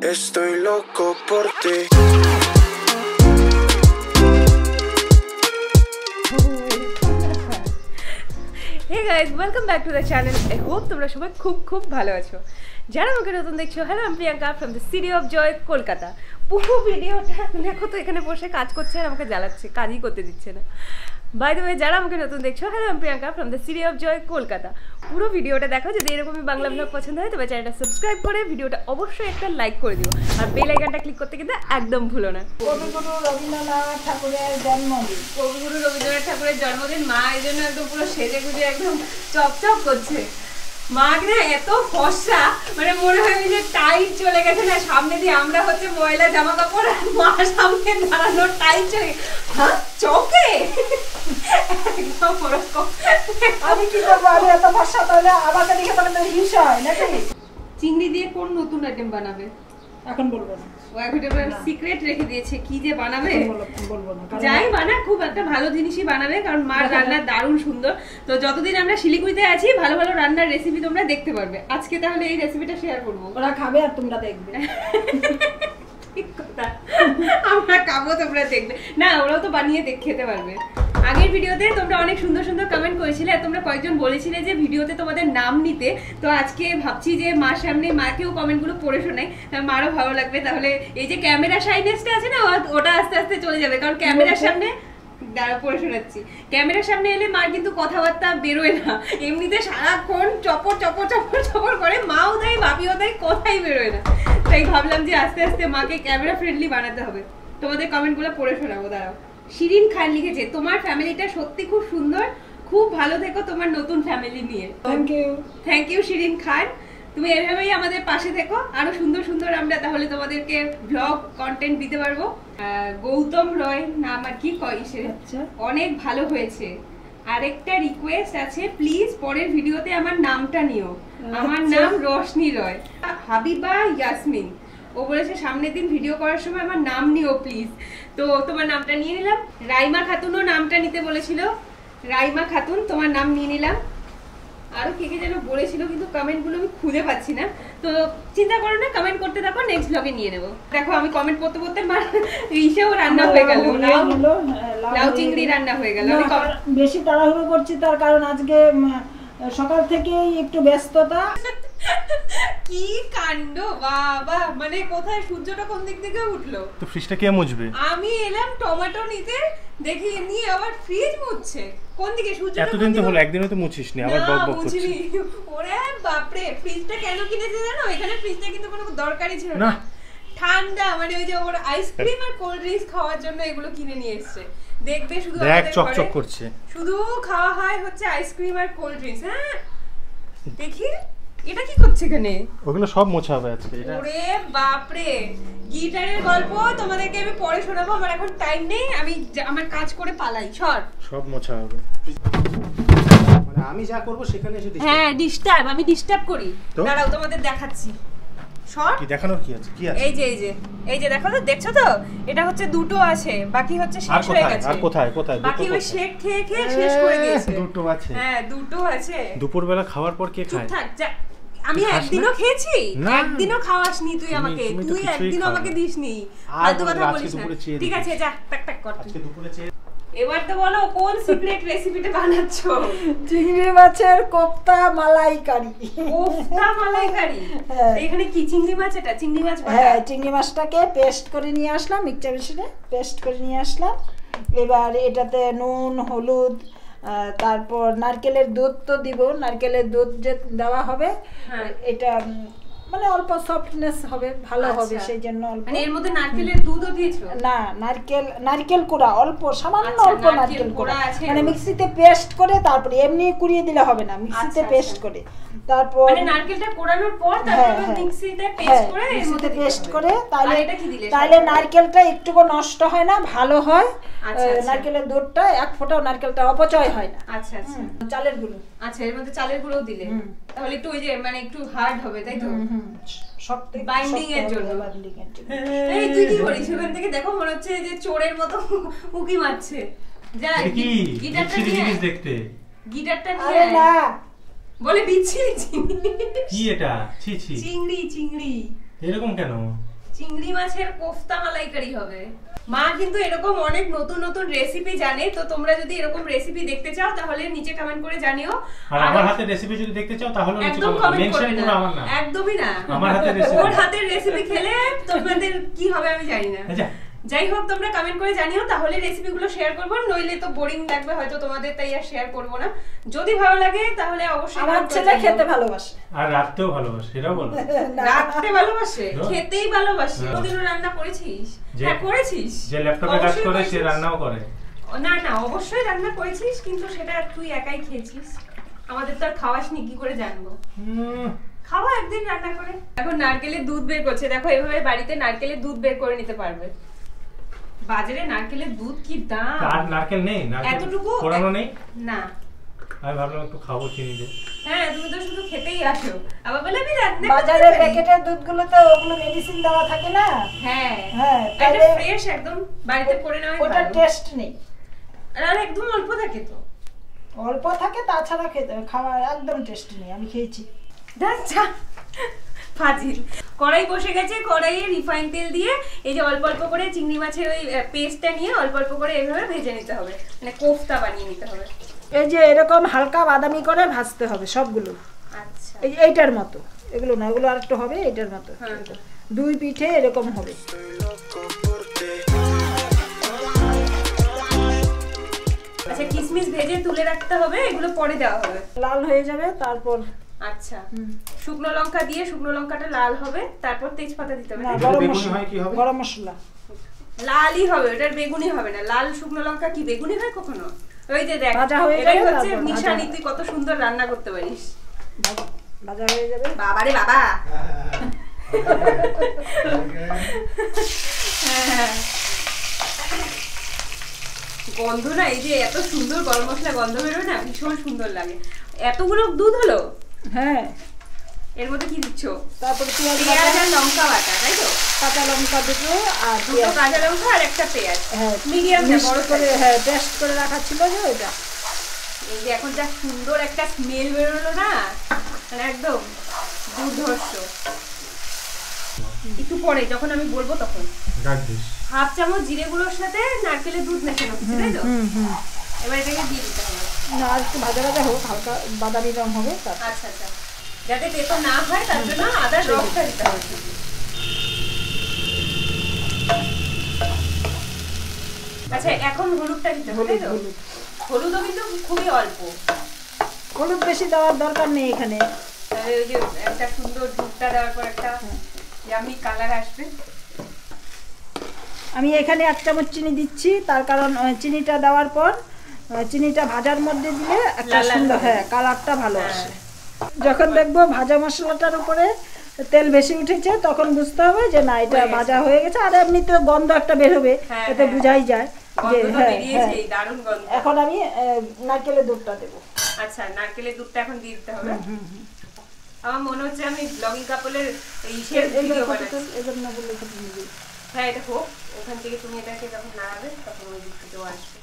Estoy loco por ti. Hey guys welcome back to the channel I hope তোমরা সবাই খুব খুব ভালো আছো। যারা আমাকে নতুন দেখছ, হ্যালো আমি Priyanka from the city of joy Kolkata. পুরো ভিডিওটা দেখো তো, এখানে বসে কাজ করছে আর আমাকে জ্বালাচ্ছে, কাজই করতে দিচ্ছে না। বাই দ্য ওয়ে যারা আমাকে নতুন দেখছ হ্যালো আমি Priyanka from the city of joy Kolkata পুরো ভিডিওটা দেখো যদি এরকমই বাংলা ব্লগ পছন্দ হয় তবে চ্যানেলটা সাবস্ক্রাইব করে ভিডিওটা অবশ্যই একটা লাইক করে দিও। আর বেল আইকনটা ক্লিক করতে কিন্তু একদম ভুলো না। কবিগুরু রবীন্দ্রনাথ ঠাকুরের জন্মদিন। কবিগুরু রবীন্দ্রনাথ ঠাকুরের জন্মদিন মা এই জন্য একদম পুরো সেজে গুজে একদম চপচপ করছে। মা না এত ফসা মানে মনে হয় যে টাইট চলে গেছে না সামনে দিয়ে আমরা হচ্ছে ময়লা জামা কাপড় আর মা সামনে দাঁড়ানো টাইট চলে। হ্যাঁ চকে? একদম ওরকম। আমি কি করব? আমি এত ফসা তাহলে আমাকে দেখে তাহলে হিংসা হয় নাকি? চিংড়ি দিয়ে কোন নতুন আইটেম বানাবে? এখন বলব না। ও একটা সিক্রেট রেখে দিয়েছে? কি যে বানাবে? বলব না যাই বানা খুব একটা ভালো জিনিসই বানাবে কারণ মার রান্না দারুণ সুন্দর। তো যতদিন আমরা শিলিগুড়িতে আছি ভালো ভালো রান্নার রেসিপি তোমরা দেখতে পারবে। আজকে তাহলে এই রেসিপিটা শেয়ার করব। ওরা খাবে আর তোমরা দেখবে। আমরা খাব তোমরা দেখবে। না ওরাও তো বানিয়ে দেখ খেতে পারবে। আগের ভিডিওতে তোমরা অনেক সুন্দর সুন্দর কমেন্ট করেছিলে আর তোমরা কয়েকজন বলেছিলে যে ভিডিওতে তোমাদের নাম নিতে। তো আজকে ভাবছি যে মার সামনে মাকেও কমেন্টগুলো পড়ে শোনাই। মারও ভালো লাগবে। তাহলে এই যে ক্যামেরা সাইনেসটা আছে না ওটা আস্তে আস্তে চলে যাবে। কারণ ক্যামেরার সামনে শোনাচ্ছি। ক্যামেরার সামনে এলে মার কিন্তু কথাবার্তা বেরোয় না। এমনিতে সারাক্ষণ চপর চপর চপর চপর করে মাও দেয়, বাপিও দেয়, কথাই বেরোয় না। তাই ভাবলাম যে আস্তে আস্তে মাকে ক্যামেরা ফ্রেন্ডলি বানাতে হবে। তোমাদের কমেন্টগুলো পড়ে শোনাবো, দাঁড়াও। শিরিন খান লিখেছে তোমার ফ্যামিলিটা সত্যি খুব সুন্দর খুব ভালো থেকো তোমার নতুন ফ্যামিলি নিয়ে। Thank you thank you Shirin Khan. তুমি এভাবেই আমাদের পাশে থেকো। আরও সুন্দর সুন্দর আমরা তাহলে তোমাদেরকে ব্লগ কন্টেন্ট দিতে পারব। গৌতম রয় নাম আর কি কয় সে? আচ্ছা। অনেক ভালো হয়েছে। আরেকটা রিকোয়েস্ট আছে প্লিজ পরের ভিডিওতে আমার নামটা নিও। আমার আচ্ছা। নাম রশনি রয়। হাবিবা ইয়াসমিন। ও বলেছে সামনের দিন ভিডিও করার সময় আমার নাম নিও প্লিজ তো তোমার নামটা নিয়ে নিলাম। রাইমা খাতুনও নামটা নিতে বলেছিল। রাইমা খাতুন তোমার নাম নিয়ে নিলাম। আরও কে কে যেন বলেছিল কিন্তু কমেন্টগুলো আমি খুঁজে পাচ্ছি না। তো চিন্তা করো না কমেন্ট করতে থাকো নেক্সট ব্লগে নিয়ে নেব। দেখো আমি কমেন্ট করতে করতে ইসেও রান্না হয়ে গেল। লাউ হলো, হ্যাঁ, লাউ লাউ চিংড়ি রান্না হয়ে গেল। বেশি তাড়াহুড়ো করছি তার কারণ আজকে সকাল থেকেই একটু ব্যস্ততা। কি কাণ্ড? বাবা মানে কোথায় সূর্যটা কোন দিক থেকে উঠল? তো ফ্রিজটা কে মুছবে? আমি এলাম টমেটো নিতে দেখি নিয়ে আবার ফ্রিজ মুছছে। কোন দিকে? সূর্য এতদিন তো হলো একদিনও তো মুছিস নি আবার বক বক করছিস। ওরে বাপরে ফ্রিজটা কেন কিনেছে জানো? এখানে ফ্রিজটা কিন্তু কোনো দরকারই ছিল না। ঠান্ডা মানে ওই যে ওর আইসক্রিম আর কোল্ড ড্রিঙ্কস খাওয়ার জন্য এগুলো কিনে নিয়ে এসেছে। দেখবে শুধু দেখ চকচক করছে। শুধু খাওয়া হয় হচ্ছে আইসক্রিম আর কোল্ড ড্রিঙ্কস হ্যাঁ? দেখি। এটা কি করছে এখানে? ওগুলো সব মোছা হবে আজকে এটা ওরে বাপরে! গিটারের গল্প তোমাদেরকে আমি পরে শোনাবো আমার এখন টাইম নেই আমি আমার কাজ করে পালাই সর। সব মোছা হবে। মানে আমি যা করব সেখানে এসে হ্যাঁ ডিস্টার্ব আমি ডিস্টার্ব করি। দাঁড়াও তোমাদের দেখাচ্ছি। সর। কি দেখানোর কি আছে? কি আছে? এই যে এই যে এই যে দেখো তো দেখছ তো? এটা হচ্ছে দুটো আছে বাকি হচ্ছে শেষ হয়ে গেছে। আর কোথায়? কোথায়? দুটো বাকি ওই? শেক খেয়ে খেয়ে শেষ করে দিয়েছে। দুটো আছে। হ্যাঁ দুটো আছে। দুপুরবেলা খাওয়ার পর কে খায়? থাক যা। আমি একদিনও খেয়েছি। একদিনও খাওয়াসনি তুই আমাকে। তুই একদিনও আমাকে না। দিসনি ফালতু কথা বলিস না। ঠিক আছে যা টাক টাক কর আজকে দুপুরে এবার তো বলো কোন সিক্রেট রেসিপিটা বানাচ্ছো? চিংড়ি মাছের কোপ্তা মালাইকারি। কোফতা মালাইকারি? হ্যাঁ। এখানে কি চিংড়ি মাছ এটা? চিংড়ি মাছ হ্যাঁ চিংড়ি মাছটাকে পেস্ট করে নিয়ে আসলাম মিক্সচার মেশিনে পেস্ট করে নিয়ে আসলাম। এবার এটাতে নুন হলুদ তারপর নারকেলের দুধ তো দিব নারকেলের দুধ যে দেওয়া হবে হ্যাঁ। এটা মানে অল্প সফটনেস হবে ভালো হবে আচ্ছা। সেই জন্য অল্প মানে এর মধ্যে নারকেলের দুধও দিয়েছ না নারকেল নারকেল কুড়া অল্প সামান্য আচ্ছা, অল্প নারকেল কুড়া মানে মিক্সিতে পেস্ট করে তারপরে এমনি কুড়িয়ে দিলে হবে না মিক্সিতে পেস্ট আচ্ছা। করে তারপর মানে নারকেলটা কোড়ানোর পর হ্যাঁ, তারপর হ্যাঁ। মিক্সিতে হ্যাঁ, পেস্ট করে মিক্সিতে পেস্ট করে তাহলে এটা কি দিলে? তাহলে নারকেলটা একটুকু নষ্ট হয় না ভালো হয়। আচ্ছা, আচ্ছা। নারকেলের দুধটা এক ফোঁটাও নারকেলটা অপচয় হয় না। আচ্ছা আচ্ছা। চালের গুঁড়ো। আচ্ছা এর মধ্যে চালের গুঁড়ো দিলে। তাহলে একটু ওই যে মানে একটু হার্ড হবে তাই তো? হুম, হুম, শক্ত এর জন্য। binding এর জন্য। এই তুই কি করিস? ওখান থেকে দেখো মনে হচ্ছে যে চোরের মতো উকি মারছে। যা কি? গিটারটা নিয়ে দেখতে। গিটারটা নিয়ে আরে না বলে বিচ্ছিরি চিংড়ি। কি এটা? ছি ছি। চিংড়ি চিংড়ি। এরকম কেন? চিংড়ি মাছের কোফতা মালাইকারি হবে। মা কিন্তু এরকম অনেক নতুন নতুন রেসিপি জানে তো তোমরা যদি এরকম রেসিপি দেখতে চাও তাহলে নিচে কমেন্ট করে জানিও। আর আমার হাতের রেসিপি যদি দেখতে চাও তাহলে নিচে একদম comment- কমেন্ট mention করবে পুরো না আমার নাম একদমই না। আমার হাতের recipe। ওর হাতের রেসিপি খেলে তোমাদের কি হবে আমি জানি না। আচ্ছা যাই হোক তোমরা কমেন্ট করে জানিও তাহলে রেসিপিগুলো শেয়ার করব। নইলে তো বোরিং লাগবে হয়তো তোমাদের তাই আর শেয়ার করব না। যদি ভালো লাগে তাহলে অবশ্যই আমার ছেলে খেতে ভালোবাসে। আর রাখতেও ভালোবাসে সেটাও বলো। রাখতে ভালোবাসে? না। খেতেই ভালোবাসে। কোনদিনও রান্না করেছিস? হ্যাঁ করেছিস? যে ল্যাপটপে কাজ অবশ্যই করে সে রান্নাও করে। না না অবশ্যই রান্না করেছিস কিন্তু সেটা তুই একাই খেয়েছিস। আমাদের তো আর খাওয়াসনি কি করে জানব? খাওয়া একদিন রান্না করে। এখন নারকেলের দুধ বের করছে। দেখো এভাবে বাড়িতে নারকেলের দুধ বের করে নিতে পারবে। বাজারে নারকেলের দুধ কি দাম? আর নারকেল নেই? নারকেল এতটুকু? পোড়ানো নেই? না। আমি ভাবলাম একটু খাব চিনি দিয়ে। হ্যাঁ তুমি তো শুধু খেতেই আসো। আবার বলে আমি রান্না বাজারে প্যাকেটের দুধগুলো তো ওগুলো মেডিসিন দেওয়া থাকে না। হ্যাঁ। হ্যাঁ, এটা তাহলে- ফ্রেশ একদম বাড়িতে করে নেওয়া ওটা টেস্ট নেই। আর একদম অল্প থাকে তো। অল্প থাকে তাছাড়া খেতে খাওয়ার একদম টেস্ট নেই আমি খেয়েছি। আচ্ছা ফাজিল কড়াই বসে গেছে কড়াইয়ে রিফাইন তেল দিয়ে এই যে অল্প অল্প করে চিংড়ি মাছের ওই পেস্টটা নিয়ে অল্প অল্প করে এইভাবে ভেজে নিতে হবে। মানে কোফতা বানিয়ে নিতে হবে। এই যে এরকম হালকা বাদামি করে ভাজতে হবে সবগুলো। আচ্ছা। এই এইটার মতো। এগুলো না এগুলো আর একটু হবে এইটার মতো। হ্যাঁ। দুই পিঠে এরকম হবে. আচ্ছা কিশমিশ ভেজে তুলে রাখতে হবে এগুলো পরে দেওয়া হবে। লাল হয়ে যাবে তারপর আচ্ছা। শুকনো লঙ্কা দিয়ে শুকনো লঙ্কাটা লাল হবে তারপর তেজপাতা দিতে হবে। গরম মশলা। হয় কি হবে? গরম মশলা। লালই হবে ওটার বেগুনি হবে না। লাল শুকনো লঙ্কা কি বেগুনি হয় কখনো? ওই যে দেখ এটাই হচ্ছে নিশানি তুই কত সুন্দর রান্না করতে পারিস। ভাজা- হয়ে যাবে। বাবারে বাবা। হ্যাঁ। গন্ধ না এই যে এত সুন্দর গরম মশলা গন্ধ বেরোয় না ভীষণ সুন্দর লাগে। এতগুলো দুধ হলো? হ্যাঁ। এর মধ্যে কি দিচ্ছ? তারপর পেঁয়াজ পেঁয়াজ আর লঙ্কা বাটা তাই তো? কাঁচা লঙ্কা দুটো আর দুটো কাঁচা লঙ্কা আর একটা পেঁয়াজ। হ্যাঁ মিডিয়াম বড় করে হ্যাঁ টেস্ট করে রাখা ছিল যে ওইটা। এই যে এখন যা সুন্দর একটা স্মেল বেরোলো না? মানে একদম দুর্ধর্ষ। একটু পরে যখন আমি বলব তখন। হাফ চামচ জিরে গুঁড়োর সাথে নারকেলের দুধ মেশানো হচ্ছে তাই তো? হুম হুম। এবার এটাকে দিয়ে দিতে হবে। না আর একটু ভাজা ভাজা হোক হালকা বাদামি রং হবে আচ্ছা আচ্ছা। যাতে না হয় তার জন্য আদার রসটা দিতে হবে। আচ্ছা এখন হলুদটা দিতে হবে হলুদ তো হলুদও কিন্তু খুবই অল্প। হলুদ বেশি দেওয়ার দরকার নেই এখানে। তাহলে ওই যে একটা সুন্দর ধূপটা দেওয়ার পর একটা জামি কালার আসবে। আমি এখানে এক চামচ চিনি দিচ্ছি তার কারণ চিনিটা দেওয়ার পর চিনিটা ভাজার মধ্যে দিলে একটা সুন্দর। হ্যাঁ কালারটা ভালো হ্যাঁ। আসে। যখন দেখব ভাজা মশলাটার উপরে তেল বেশি উঠেছে তখন বুঝতে হবে যে না এটা ভাজা হয়ে গেছে আর এমনিতে গন্ধ একটা বের হবে হ্যাঁ, এতে হ্যাঁ। বুঝাই যায় যে হ্যাঁ হ্যাঁ। এখন আমি নারকেলের দুধটা দেবো। আচ্ছা নারকেলের দুধটা এখন দিয়ে দিতে হবে। আমার মনে হচ্ছে আমি ব্লগিং কাপলের এই ভিডিও বানাচ্ছি। এজন্য বলে হ্যাঁ এটা হোক ওখান থেকে তুমি এটাকে যখন নাড়াবে তখন ওই দুধ থেকেও আসবে।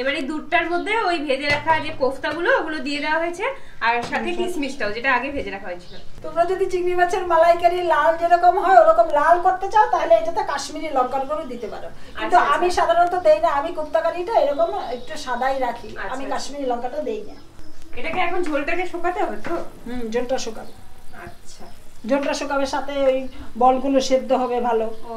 এবার দুধটার মধ্যে ওই ভেজে রাখা যে কোফতাগুলো ওগুলো দিয়ে দেওয়া হয়েছে। আর সাথে কিশমিশটাও যেটা আগে ভেজে রাখা হয়েছিল। তোমরা যদি চিংড়ি মাছের মালাইকারি লাল যেরকম হয় ওরকম লাল করতে চাও তাহলে এটাতে কাশ্মীরি লঙ্কার গুঁড়ো দিতে পারো। কিন্তু আচ্ছা, আমি সাধারণত দেই না আমি কোপ্তাকারিটা এরকম একটু সাদাই রাখি। আচ্ছা, আমি আচ্ছা। কাশ্মীরি লঙ্কাটা দেই না। এটাকে এখন ঝোলটাকে শুকাতে হবে তো? হুম জলটা শুকাবে। আচ্ছা। জলটা শুকাবে সাথে ওই বলগুলো সেদ্ধ হবে ভালো। ও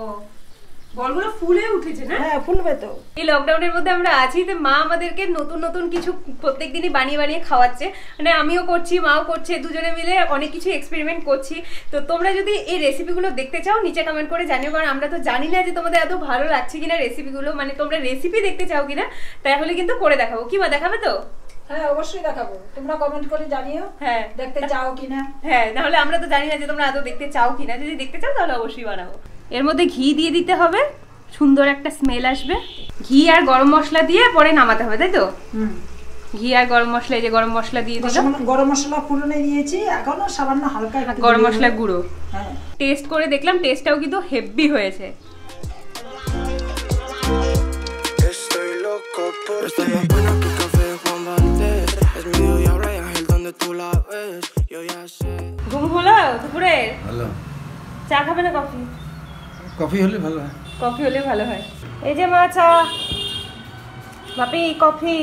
বলগুলো ফুলে উঠেছে না? হ্যাঁ ফুলবে তো। এই লকডাউনের মধ্যে আমরা আছি তো মা আমাদেরকে নতুন নতুন কিছু প্রত্যেক দিনই বানিয়ে বানিয়ে খাওয়াচ্ছে। মানে আমিও করছি মাও করছে দুজনে মিলে অনেক কিছু এক্সপেরিমেন্ট করছি। তো তোমরা যদি এই রেসিপিগুলো দেখতে চাও নিচে কমেন্ট করে জানিও কারণ আমরা তো জানি না যে তোমাদের এত ভালো লাগছে কিনা রেসিপিগুলো মানে তোমরা রেসিপি দেখতে চাও কিনা তাহলে কিন্তু করে দেখাবো। কি মা দেখাবে তো? হ্যাঁ অবশ্যই দেখাবো। তোমরা কমেন্ট করে জানিও হ্যাঁ। দেখতে চাও কিনা। হ্যাঁ নাহলে আমরা তো জানি না যে তোমরা আদৌ দেখতে চাও কিনা। যদি দেখতে চাও তাহলে অবশ্যই বানাবো। এর মধ্যে ঘি দিয়ে দিতে হবে। সুন্দর একটা স্মেল আসবে। ঘি আর গরম মশলা দিয়ে পরে নামাতে হবে তাই তো? ঘি আর গরম মশলা এই যে গরম মশলা দিয়ে দিলাম গরম মশলা ফুটনে দিয়েছি এখনও সামান্য হালকা গরম মশলা গুঁড়ো। হ্যাঁ। টেস্ট করে দেখলাম টেস্টটাও কিন্তু হেভি হয়েছে। চা খাবে না কফি? কফি হলে ভালো হয়। কফি হলে ভালো হয়। এই যে মা চা। বাপি কফি।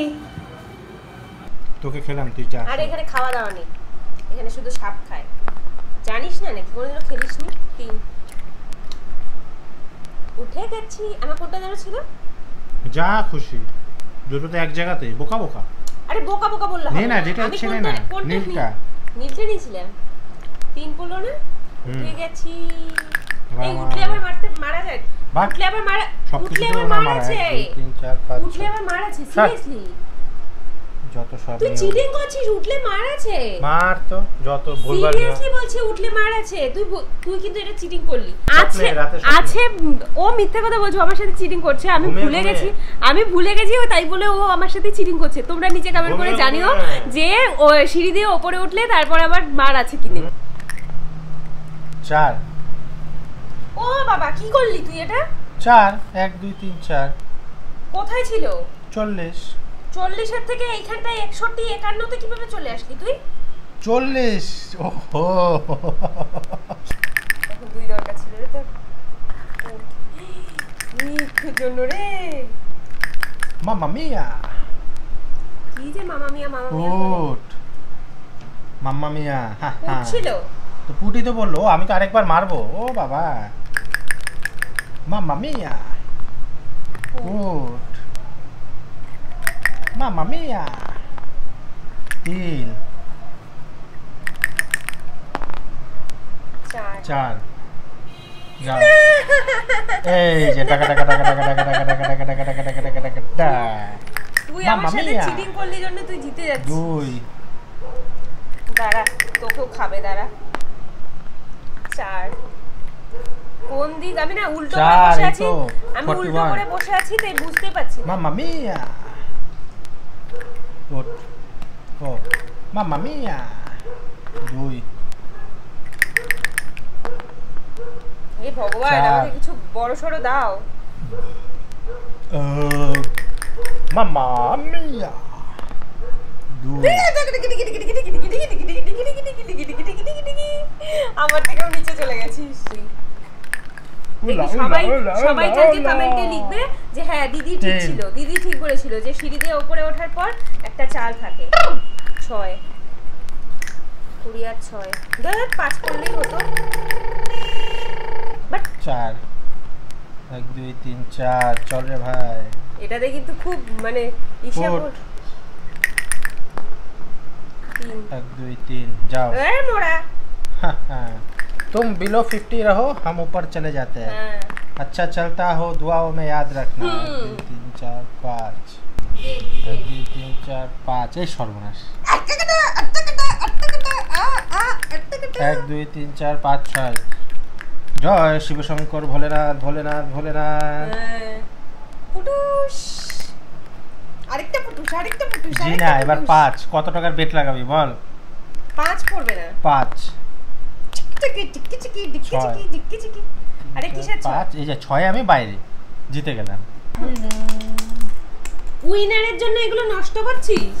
তোকে খেলাম তুই যা। আর এখানে খাওয়া দাওয়া নেই। এখানে শুধু সাপ খায়। জানিস না নাকি? কোনোদিনও খেলিস নি তিন উঠে গেছি। আমার কোনটা যেন ছিল? যা খুশি। দুটো তো এক জায়গাতে। বোকা বোকা। আরে বোকা বোকা বললাম নে না, যেটা ইচ্ছে নে না, নীলটা। নীলটা নিয়েছিলাম। তিন পড়ল না? উঠে গেছি। এই উঠলে আবার মারতে মারা যায়। উঠলে আবার মারা উঠলে আবার মারা মারা আছে এক, দুই, তিন চার পাঁচ উঠলে আবার মারা আছে সিরিয়াসলি। যত সব তুই চিটিং করছিস উঠলে মার আছে মার তো যত ভুলভাল সিরিয়াসলি বলছি উঠলে মার আছে তুই তুই কিন্তু এটা চিটিং করলি। আছে আছে ও মিথ্যা কথা বলছো আমার সাথে চিটিং করছে। আমি ভুলে গেছি। আমি ভুলে গেছি ও তাই বলে ও আমার সাথে চিটিং করছে। তোমরা নিচে কমেন্ট করে জানিও যে ও সিঁড়ি দিয়ে ওপরে উঠলে তারপর আবার মার আছে কিনে চার। ও বাবা কি করলি তুই এটা? চার এক দুই তিন চার। কোথায় ছিল? চল্লিশ। চল্লিশের থেকে এইখানটায় একষট্টি একান্নতে কীভাবে চলে আসলি তুই? চল্লিশ। ওহো। দুই দরকার ছিল রে তোর। জন্য রে। মামা মিয়া। কি যে মামা মিয়া মামা মিয়া উঠ। মাম্মা মিয়া হা, হা। উঠছিল? তো পুটি তো বলল আমি তো আরেকবার মারবো। ও বাবা। মাম্মা মিয়া উঠ মাম্মা মিয়া তিন চার এই যে টাকা টাকা টাকা টাকা টাকা টাকা টাকা টাকা টাকা টাকা টাকা টাকা টাকা টাকা তুই আমার সাথে চিটিং করলি জন্য তুই জিতে যাচ্ছিস দুই দাঁড়া তোকেও খাবে দাঁড়া চার কোন দিক আমি না উল্টো করে বসে আছি আমি উল্টো করে বসে আছি তাই বুঝতে পারছি মাম্মা মিয়া উঠ ও মাম্মা মিয়া দুই হে ভগবান আমাকে কিছু বড় সড়ো দাও Uh, মাম্মা মিয়া আমার থেকেও নিচে চলে গেছিস সবাই সবাই কালকে কমেন্টে লিখবে যে হ্যাঁ দিদি ঠিক ছিল দিদি ঠিক বলেছিল যে সিঁড়ি দিয়ে উপরে ওঠার পর একটা চাল থাকে। ছয়। কুড়ি আর ছয়। ধর পাঁচ করলেই হতো। বাট চার। এক দুই তিন চার। চল রে ভাই। এটাতে কিন্তু খুব মানে তিন। এক দুই তিন। जाओ এ মোড়া तुम बिलो फिफ्टी रहो हम ऊपर चले जाते हैं হ্যাঁ अच्छा चलता हो दुआओं में याद रखना एक हम्म। दुई तीन चार पाँच এক দুই তিন চার পাঁচ এই সর্বনাশ এক দুই তিন চার পাঁচ ছয় জয় শিবশঙ্কর ভোলেনাথ ভোলেনাথ ভোলেনাথ হ্যাঁ। পুটুস আরেকটা পুটুস আরেকটা পুটুস জি আরেকটা না এবার পুটুস। পাঁচ কত টাকার বেট লাগাবি বল পাঁচ পড়বে না পাঁচ আরে কিসের ছয় পাঁচ এই যে ছয় আমি বাইরে। জিতে গেলাম। উইনারের জন্য এগুলো নষ্ট করছিস?